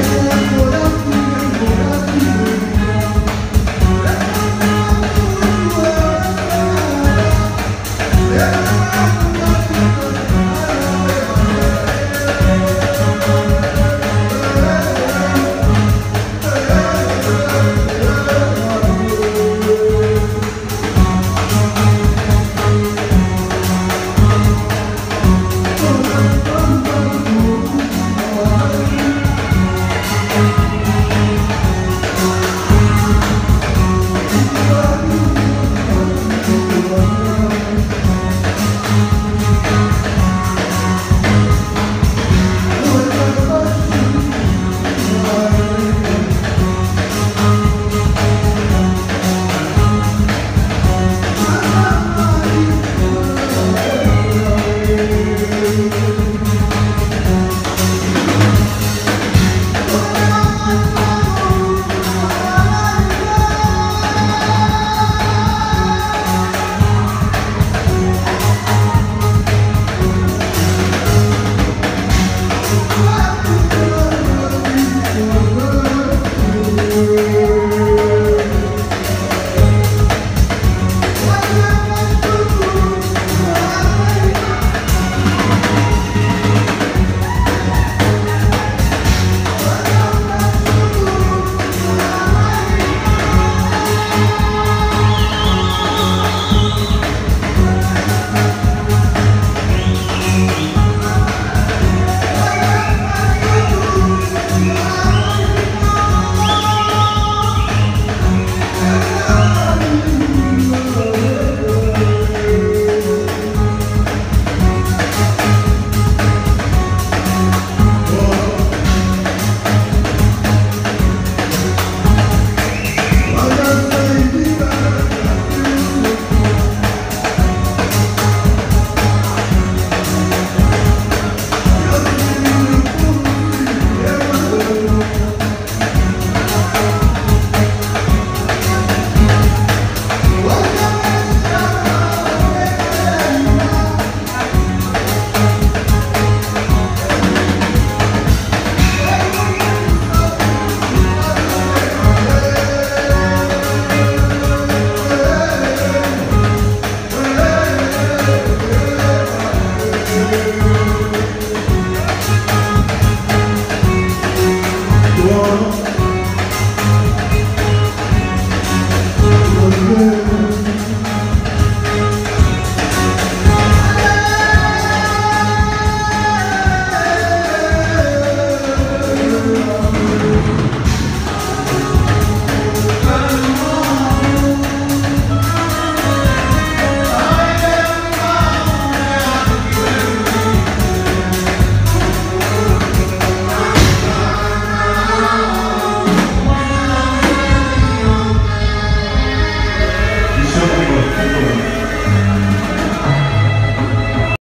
Música